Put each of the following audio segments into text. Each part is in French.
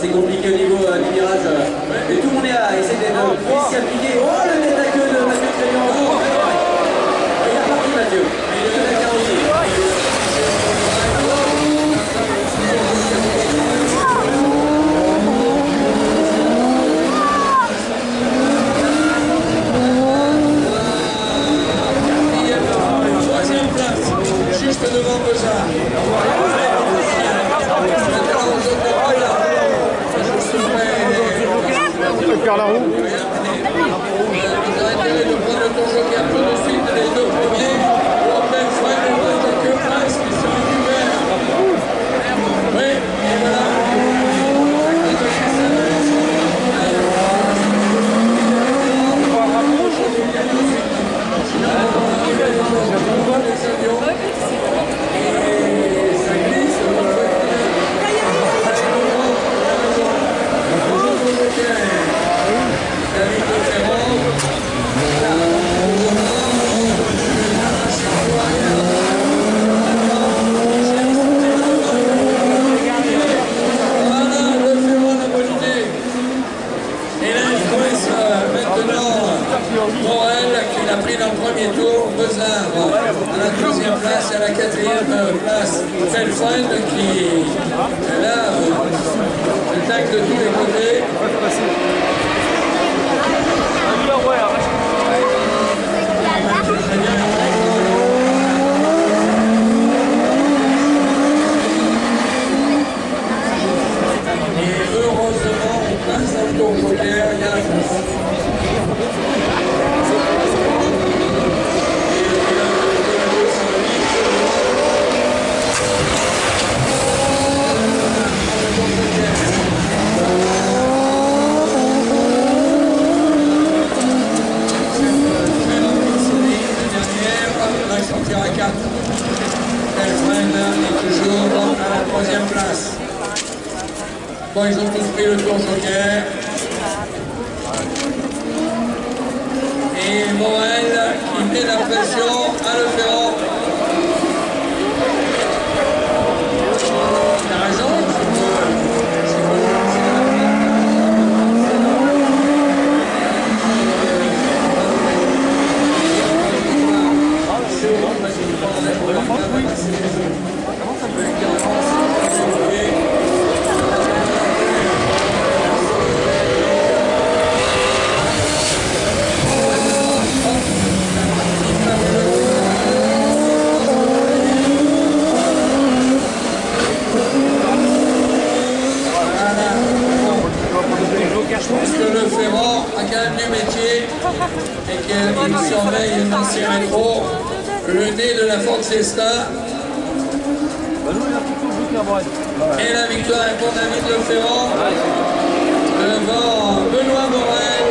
c'est compliqué au niveau euh, du virage. Et tout le monde est là, essaie d'être euh, oh, plus. 三五五 premier tour, Bezard à la troisième place et à la quatrième euh, place, Felfriend qui est là, euh, attaque de tous les côtés. Et heureusement, on passe dans le tour joker, il y a la France. Là, il sortira à 4. Elfren est toujours à troisième place. Bon, ils ont tous le tour joker. Et Morel qui met la pression à Le Ferrand. Il a que le Ferrand a quand même du métier et qu'il surveille dans ses rétros le nez de la Ford Fiesta. Et la victoire est pour David Le Ferrand devant Benoît Morel.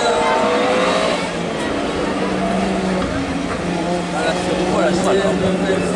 Voilà, c'est